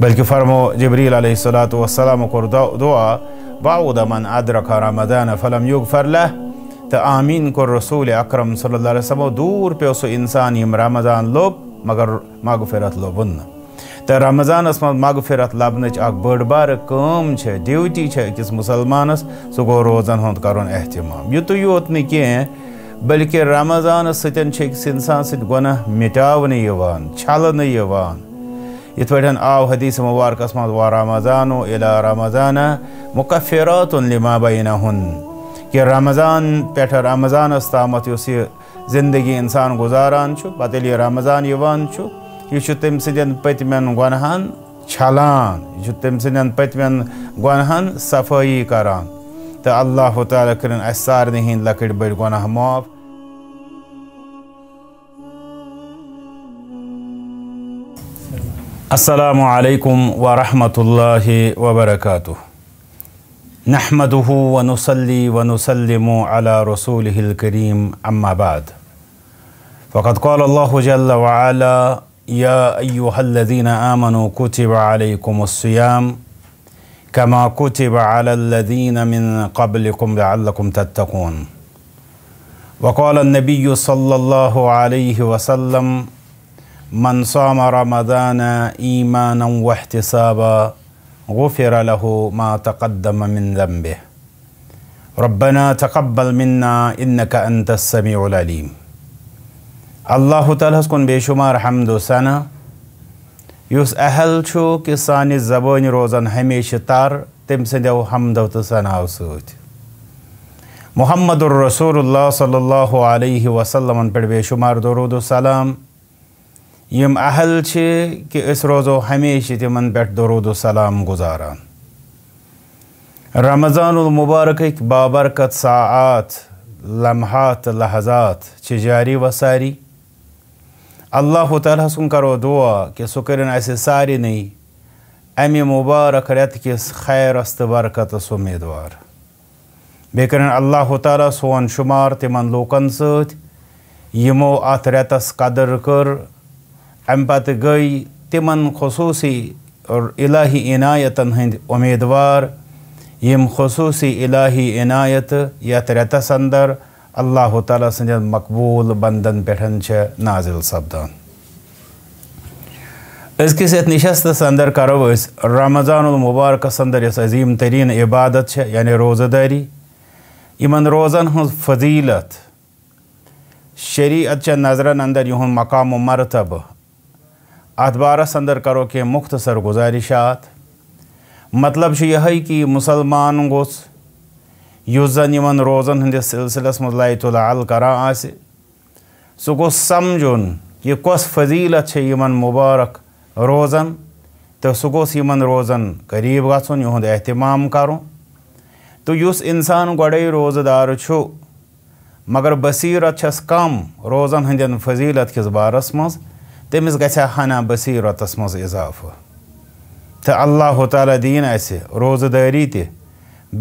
بلکہ فرمو جبریل علیہ الصلوۃ والسلام کور دعا بعود من ادرک رمضان فلم یغفر له تو آمین کور رسول اکرم صلی اللہ علیہ وسلم، دور پہ سو انسان یم رمضان لوب، مگر مغفرت لوبن. تو رمضان اس من مغفرت لبنچ اک بڑ بار کام چھ ڈیوٹی چھ کس مسلمانس سو گو روزن ہند کرن اہتمام یوت یوت نہ کینہ بلکہ رمضان ستن چھ کس انسان ست گناہ مٹاونہ یوان چھلنہ یوان. یت پٹھن آو حدیث مبارکس مز و رمضان الى رمضان مکفرات لما بینہن۔ کہ رمضان پیٹھ رمضان اس تامت اس یہ زندگی انسان گزاران چھو پتہ یہ رمضان یوان چھو۔ یہ چھو تم سدین پتمن گنہان چھلان۔ یہ چھو تم سدین پتمن گنہان صفائی کران۔ تو اللہ تعالیٰ کرن اس سارنی ہند لکڑ بڑ گناہ معاف۔ السلام علیکم ورحمۃ اللہ وبرکاتہ نحمده ونصلي ونسلم على رسوله الكريم أما بعد. فقد قال الله جل وعلا يا أيها الذين آمنوا كتب عليكم الصيام كما كتب على الذين من قبلكم لعلكم تتقون. وقال النبي صلى الله عليه وسلم من صام رمضان إيمانا واحتسابا غفر له ما تقدم من ذنبه. ربنا تقبل منا إنك أنت السميع العليم. اللہ تعالیٰ کن بے شمار حمد و ثنا اس اہل چھو کہ سانہ زبان روزان ہمیشہ تر تم سندو حمدو تو ثناو ست محمد الرسول اللہ صلی اللہ علیہ وسلم پہ بے شمار درود و سلام. یم اہل کہ اس روزو ہمیشہ تمن پہ درود و سلام گزاران رمضان المبارک بابرکت ساعات لمحات، لحظات جاری و ساری۔ اللہ تعالیٰ سن کرو دعا کہ سہ کرن اس ساری امہ مبارک رت کس خیرس تو برکتس امیدوار۔ بی کرن اللہ تعالیٰ سون شمار تمن لوکن ست یمو ات رتس قدر کر۔ ام پتہ گئی تمن خصوصی اور الہی عنایتن ہند امیدوار۔ یم خصوصی الہی عنایت یت رتس اندر اللہ تعالیٰ سند مقبول بندن پہ نازل سپدان۔ ازکس یت نشستس اندر کرو اس رمضان المبارکس اندر اس عظیم ترین عبادت یعنی روزہ داری یمن روزن ہز فضیلت۔ شریعت چ نظرن اندر یہ مقام و مرتبہ۔ ات بارس اندر کرو کہ مختصر گزارشات۔ مطلب یہ کہ مسلمان گوس زن یمن روزن ہندس سلسلس مز لائت العل کران سہ گوس سمجھن، یہ کس فضیلت یمن مبارک روزن؟ تو سہ گوس یمن روزن قریب گھن یہ اہتمام کرو تو اس انسان گۄڈے روزہ دار مگر بصیرت چھس کم روزن ہندین فضیلت کس بارس مز۔ تمس گھِ ہنا بصیرتس مز اضافہ تو اللہ تعالیٰ دین اسہ روزہ داری تہ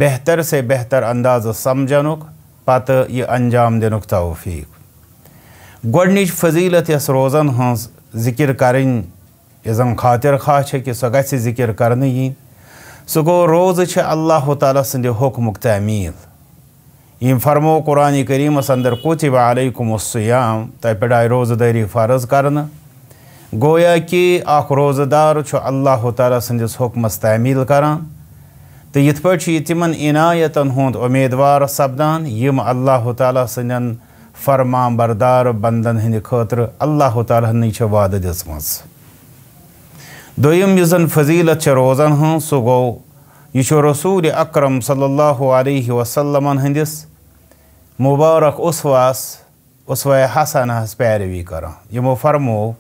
بہتر سے بہتر انداز سمجھنک پتہ یہ انجام دنک توفیق گۄڈنِچ فضیلت یس روزن ہٕنٛز ذکر کرٕنۍ یۄس زن خاطر خواہ چھِ کہ سۄ گژھِ ذکر کرنہٕ یِنۍ سُہ گوٚو روزٕ چھِ اللہ تعالیٰ سٕنٛدِ حُکمُک تعمیٖل یِم فرمو قرآنِ کریٖمس اندر کُتِب علیکُم الصیام تۄہہِ پٮ۪ٹھ آیہِ روزٕ دٲری فرض کرنہٕ گویا کہ اکھ روزٕ دار اللہ تعالیٰ سٕنٛدِس حُکمس تعمیٖل کران۔ تو یت پہ تمن عنایتن ہند امیدوار سپدان، یم اللہ تعالیٰ سن فرمان بردار بندن ہند خاطر اللہ تعالیٰ ہن وعدہ دم دم زن فضیلت روزن ہاں، ہن سہ گو یہ رسول اکرم صلی اللہ علیہ وسلم ہندس مبارک اسواس اسوہ حسنس پیروی کران۔ یمو فرمو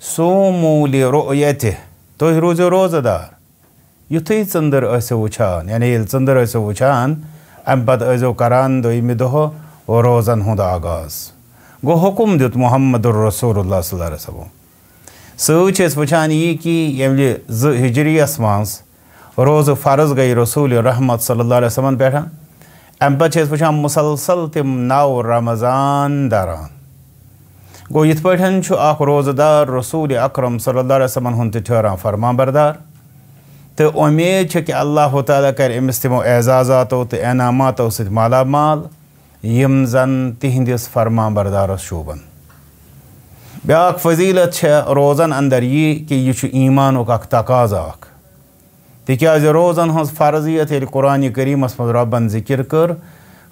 سومو لرؤیتہ تھی روزو روزہ دار یتھے ژندر ٲسِو وٕچھان یعنی ییٚلہِ ژندر ٲسِو وٕچھان اَمہِ پَتہٕ ٲسۍزیو کَران دوٚیمہِ دۄہ روزن ہُنٛد آغاز. گوٚو حُکُم دیُت محمد الرسول اللہ صلی اللہ علیہ وسلم. سۭتۍ چھِ أسۍ وٕچھان یی کہِ ییٚمہِ یعنی زٕ ہِجرِیَس منٛز روزٕ فرض گٔے رسوٗل رحمت صلی اللہ علیہ وسلمن پٮ۪ٹھ اَمہِ پَتہٕ چھِ أسۍ وٕچھان مُسلسل تِم نَو رمضان دَران گو یت پہ اخ روزہ دار رسول اکرم صلی اللہ علیہ وسلم ہند ٹھہران فرما بردار۔ تو امید کہ اللہ تعالیٰ کر امس تمو اعزازاتو تو انعاماتو ست مالا مال، یم زن تہندس فرما بردارس شوبن۔ بیاکھ فضیلت روزن اندر یہ کہ یہ ایمانک اخ تقاضا اخ تکیاز روزن ہز فرضیت یل قرآن کریمس مز ربن ذکر کر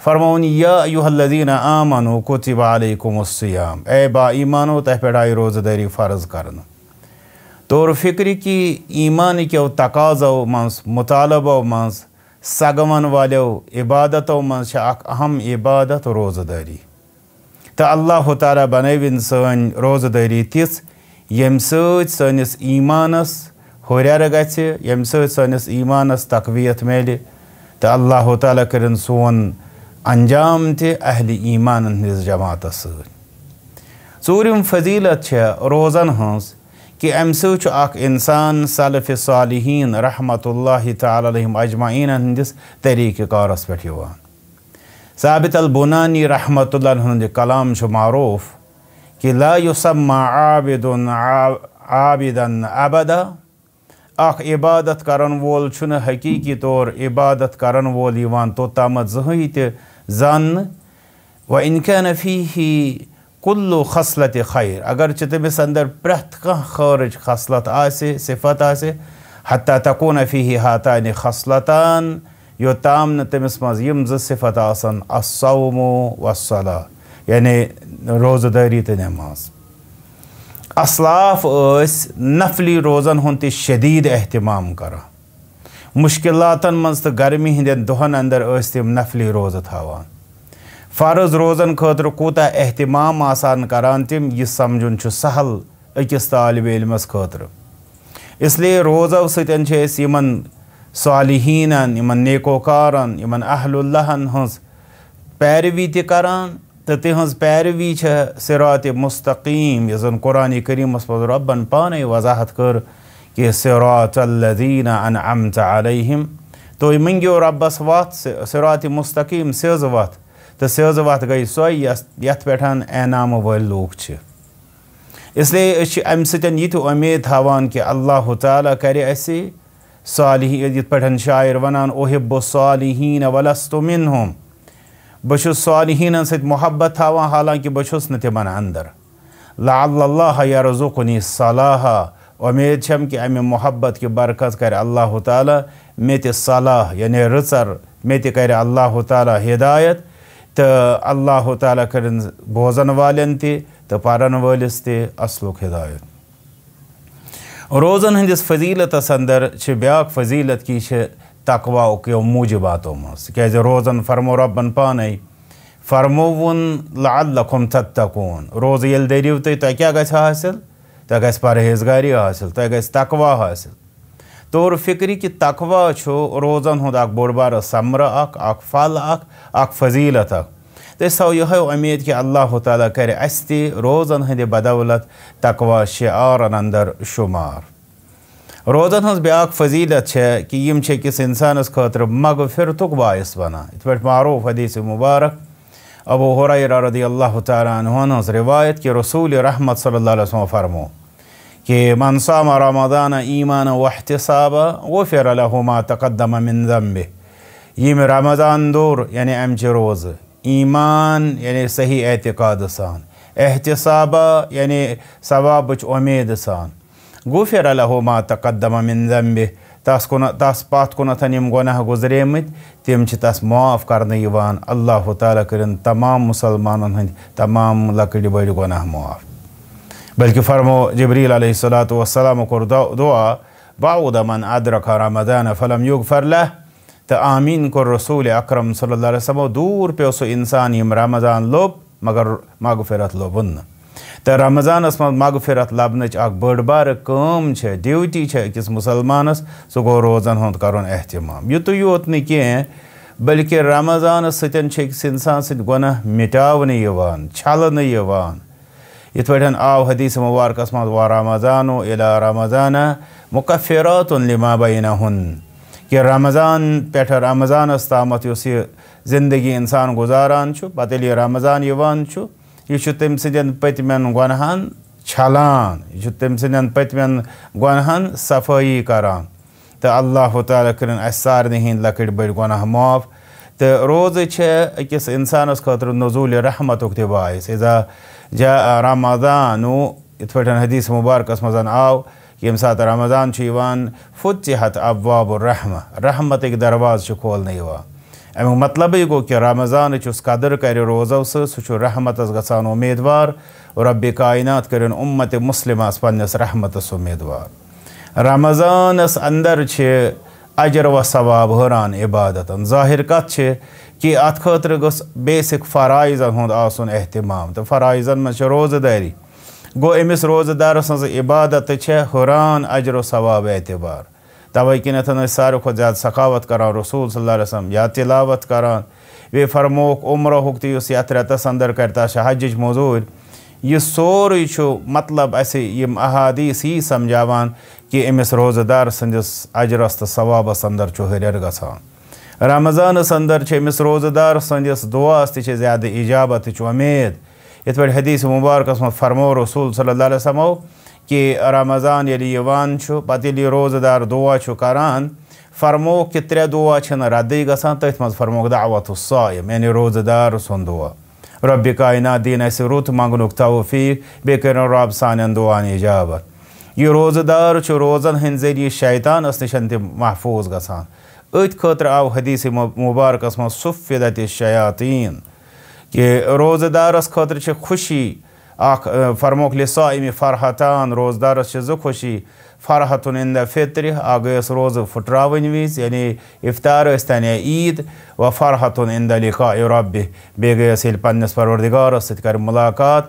فرمون یا ایوہ الذین آمنو کتب علیکم السیام اے با ایمانو تہ پہ آئی روزہ داری فرض کرنا۔ طور فکر کی ایمان کیو تقاضو منز مطالبو منز سگمن والیو عبادتو منز اخ اہم عبادت روزہ داری تو اللہ تعالیٰ بنوین سن روزہ داری تیس، یم سۭتۍ سٲنِس ایمانس ہوریر گژھِ ییٚمہِ سۭتۍ سٲنِس ایمانس تقویت میلہِ تہٕ اللہ تعالیٰ کٔرِن سون انجام تہِ اہلِ ایمانن ہٕنٛدِس جماعتس سۭتۍ فضیلت روزن ہٕنٛز کہ امہِ سۭتۍ چھُ اکھ اِنسان رحمت اللہ تعالیٰ علیہم اجمعیٖنن ہٕنٛدِس طریٖقہٕ کارس پٮ۪ٹھ یِوان ثابت البنانی رحمت اللہ ہُنٛد یہِ کلام چھُ معروٗف کہ لا یُسما عابدُن عابدن ابدا اخ عبادت کرن وول چھُنہٕ حقیٖقی طور عبادت کرن وول یِوان توٚتامَتھ زٕہٕنۍ تہِ زاننہٕ وۄنۍ اِنکین فی کُلو خصلت خیر اگرچہِ تٔمِس اندر پرٛٮ۪تھ کانٛہہ خٲرٕچ خصلت آسہِ صفت آسہِ حتیٰ تکوٗن فی ہاتانہِ خصلتان. یوٚتام نہٕ تٔمِس منٛز یِم زٕ صفت آسن اصومو وصلہ یعنی روزٕ دٲری تہٕ نٮ۪ماز اسلاف ٲسۍ نفلی روزن ہُنٛد تہِ شدیٖد احتمام کران مُشکِلاتن منٛز تہٕ گرمی ہٕنٛدٮ۪ن دۄہن انٛدر ٲسۍ تِم نفلی روزٕ تھاوان۔ فرض روزن خٲطرٕ کوٗتاہ احتمام آسان کران تِم یہِ سمجھُن چھُ سہل أکِس طالبہِ علمس خٲطرٕ اسلیے روزو سۭتۍ چھِ أسۍ یِمن صالحیٖنن یِمن نیکوکارن یِمن اہل اللہن ہٕنٛز پیروی تہِ کران تو تہذ پیروی سرات مستقیم یس زن قرآن کریمس مز ربن پانے وضاحت کر۔ کہ سرات الذین انعمت علیہم. تھی منگو ربس وت سرات مستقیم، سیز وت تو سیز وت گئی سوے یت پہ انعام ول لوگ اس لیے ام سن یہ امید تھوان کہ اللہ تعالیٰ کر صالح یت پہ شاعر ونان، اوہب الصالحین ولست منہم. بہس صالحین ست محبت تھاوان، حالانکہ بہس نمن اندر. لعل اللہ یا رزوقنی صلاح امید چھم کہ امہ محبت کی برکت کر اللہ تعالیٰ مے صلاح یعنی رچر مے کر اللہ تعالیٰ ہدایت تو اللہ تعالیٰ کرن بوزن والن تہ تو پرن ولس تہ اصلک ہدایت۔ روزن ہندس فضیلتس اندر بیاکھ فضیلت کی تقوا کیو موجباتو مز کی روزن فرمو ربن پانے فرموون لعلکم تتقون۔ روز یل دریو تھی تہ کیا گژھِ حاصل؟ تہ گژھِ پرہیزگاری حاصل، تہ گژھِ تقوا حاصل۔ طور فکری کہ تقوا چھو روزن ہند اخ بوڑ بار ثمر اخ اخ پھل اخ اخ فضیلت اخ تو سو یہ امید کہ اللہ تعالیٰ کرے اس تہ روزن ہند بدولت تقوا شعارن اندر شمار۔ روزن ہز بیاکھ فضیلت کہ یم کس انسانس خاطر مغفرتک باعث بنان ات پہ معروف حدیث مبارک۔ ابو حریر رضی اللہ تعالیٰ عنہ ہز روایت کہ رسول رحمت صلی اللہ علیہ وسلم فرمو کہ من صام رمضان ایمان و غفر له ما تقدم من ذنبه یم رمضان دور یعنی امچ روز ایمان یعنی صحیح اعتقاد سان احتساب یعنی ثوابچ امید سان غفر له ما تقدم من ذنبه تس کن تس پت کُنتھ یم گۄناہ گُزریمٕتۍ تِم چھِ تس معاف کرنہٕ یِوان اللہ تعالیٰ کٔرِن تمام مُسلمانن ہٕنٛدۍ تمام لۄکٕٹۍ بٔڑۍ گۄناہ معاف۔ بلکہِ فرمو جبریٖل علیہ الصلاۃ وسلام کوٚر دُعا باوُد امن ادرکھا رمدان فلم یوگ لہ تہٕ آمیٖن کوٚر رسوٗل اکرم صلی اللہ علیہ وسلم، دوٗر پیوٚو سُہ اِنسان یِم رمضان لوٚب، مگر مغفرت لوٚبُن۔ نہٕ تو رمضانس من مغفرت لبنچ اخ بڑ بار کم ڈیوٹی أکِس مسلمانس سُہ گوٚو روزن ہُنٛد کرُن احتمام۔ یُتُے یوت نہٕ کینٛہہ بلکہِ رمضانس سۭتۍ چھِ أکِس انسان سۭتۍ گۄناہ مٹاونہٕ یِوان چھلنہٕ یِوان یِتھ پٲٹھۍ آو حدیث مبارکس منٛز وا رمضانو الا رمضانہ مُقفراتُن لِما بینا ہُن کہ رمضان پٮ۪ٹھ رمضانس تامَتھ یُس یہِ زندگی اِنسان گُزاران چھُ پتہٕ ییٚلہِ رمضان یِوان چھُ یہ تم سن پتمین گنہن چھلان یہ تم سن پتمین گنہن صفائی کران تو اللہ تعالیٰ کرن اس سارے ہند لکٹ بڑ گناہ معاف تو روز اکس انسانس خاطر نزول رحمت تہ باعث اذا جا رمضان ات پہ حدیث مبارکس مزان آو یم سات رمضان فتحت ابواب الرحمہ رحمت درواز کھولنے امیک مطلب گو کہ رمضان چس قدر کر روزو سہ رحمت گسان امیدوار رب کائنات کرن امت مسلمس پنس رحمتس امیدوار رمضانس اندر اجر و ثواب حران عبادت ظاہر کت کہ ات خاطر گس بیسک فرائضن ہند آسن اہتمام تو فرائضن من روز داری گو امس روزہ دار سن عبادت حران اجر و ثواب اعتبار توے کنت ساروی کھت زیادہ سخاوت کران، رسول صلی اللہ علیہ وسلم، یا تلاوت کران۔ وی فرموک عمرہ ہک تیس یت رتس اندر کرتا حجج موضوع۔ یہ سوری مطلب اس احادیث ہی سمجھاوان کہ امس روزہ دار سندس اجرس تو ثوابس اندر ہریر گسان رمضانس اندر امس روزہ دار سندس دعاس تہ زیادہ اجابت امید۔ یت پہ حدیث مبارکس من فرمو رسول صلی اللہ علیہ وسلم کہ رمضان یوان پتہ یل روزہ دار دعا کران فرمو کہ ترے دعا ردی گسان تھی من فرموک دعوت الصائم یعنی روزہ دار سن دعا رب کائنات دین اس رت منگنک توفیق بی کرن رب سان دعان اجابت یہ روزہ دار روزن ہند ذریعہ شیطانس نشن تہ محفوظ گسان ات خاطر آو حدیث مبارکس من صفدت الشیاطین کہ روزہ دارس خاطر خوشی اخ فرموک لصائم فرحتان روزدارس چھ زو خوشی فرحتن ان فطر اگس روز پھٹراون وز یعنی افطار استان عید و فرحتن ان لقاء رب بی گیس یل پنس پروردگارس ست کر ملاقات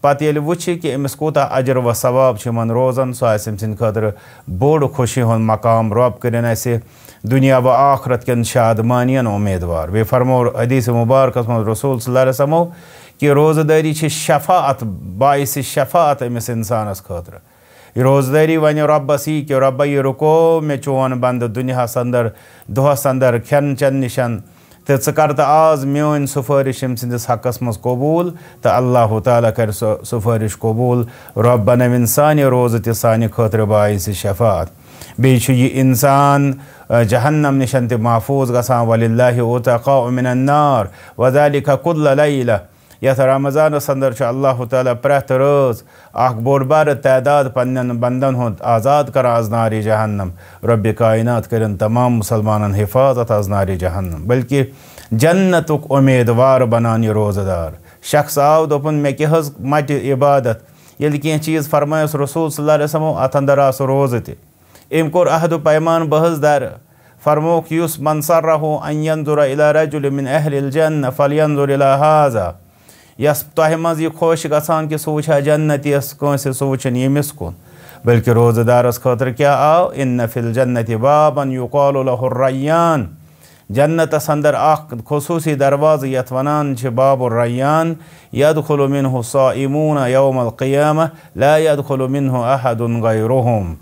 پتہ یل وچھ کہ امس کوتا اجر و ثواب من روزن سو اسم سن خاطر بوڑ خوشی ہن مقام رب کرن اسے دنیا و آخرت کن شادمانین امیدوار بے فرمو حدیث مبارکس من رسول صلی اللہ علیہ وسلم کہ روزہ داری شفاعت، باعث شفاعت امس انسانس خاطر یہ داری ون ربس یہ کہ رب یہ رکو میں چون بند دنیا اندر دہس اندر کھین چن نشن۔ تو ثر تو آز میون سفارش ام سندس حقس مز قبول۔ تو اللہ تعالیٰ کر سفارش قبول۔ رب بنوین سانہ روزہ تہ سانہ خاطر باعث شفاعت۔ بیچ یہ انسان جہنم نشن تہ محفوظ گسان وللہ اوتقاء من النار۔ وذلك كل لیلہ یت رمضان اندر اللہ تعالیٰ پریت رز اخ بوڑ بار تعداد پنن بندن ہند آزاد کر از نار جہنم۔ رب کائنات کرن تمام مسلمان حفاظت از نار جہنم۔ بلکہ جنتک امیدوار بنان یہ روزہ دار شخص آو دپن مے کہ حظ مٹ عبادت۔ یل کی چیز فرمائس رسول صلی اللہ علیہ وسلم ات اندر آس روزہ تہ ام کور عہد و پیمان بحث در۔ فرموک یس منصر رہو ان ينظر الى رجل من اہل الجنہ فلینظر الى هذا۔ یس تۄہہِ منٛز یہِ خۄش گژھان کہِ سُہ وٕچھا جنتیَس کٲنٛسہِ سُہ وٕچھِنۍ ییٚمِس کُن بٔلکہِ روزٕ دارَس خٲطرٕ کیٛاہ آو اِن فِل جنتِ بابَن یُقال الحُریان جنتَس اَنٛدر اَکھ خصوٗصی دروازٕ یَتھ وَنان چھِ باب الریان۔ یدخُلُ مِنہُ سا اِموٗنا یوم القیامہ لا یدخُلُ منه احدُن غیرُہُم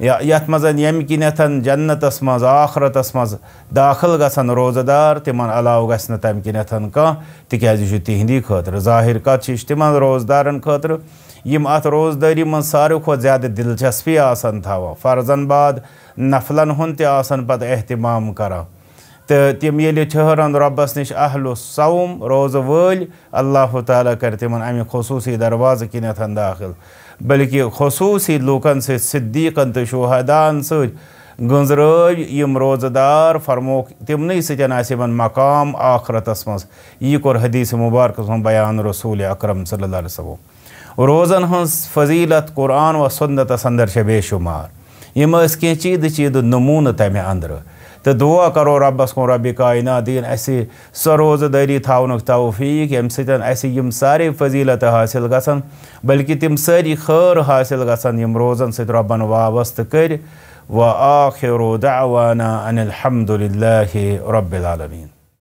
یت مزن یم کنتھن جنتس مز آخرتس مز داخل گژھن روزہ دار تمن علاوہ گژھِ نہٕ تمہِ کنتھن کانٛہہ تِکیازِ یہِ چھُ تِہنٛدی خٲطرٕ ظٲہِر کتھ چھِ تِمن روزدارن خٲطرٕ ساروی دلچسپی آسان تھاوان فرضن بعد نفلن ہُنٛد تہِ آسان پتہٕ احتمام کران تہٕ تِم ییٚلہِ ٹھہرن رۄبس نِش اہل صوم روزٕ وٲلۍ اللہ تعالیٰ کرِ تِمن امہِ خصوٗصی دروازٕ کِنٮ۪تھ داخل. بلکې خصوصي لوکن سه صدیقن ته شهدان سه گنزرج یم روزدار فرموک تمنی سه ناسبن مقام آخرت اسمس یی کور حدیث مبارک سم بیان رسول اکرم صلی الله علیه وسلم۔ روزن ہنس فضیلت قرآن و سنت سندر شبے شمار۔ یم اس کی چید چید نمون تمہ اندر۔ تو دعا کرو ربس کن رب کائنات دین اسی سو روزہ داری تھاونک توفیق یم سن اسی یم ساری فضیلت حاصل گسن بلکہ تم ساری خیر حاصل گسن یم روزن ست ربن وابست کر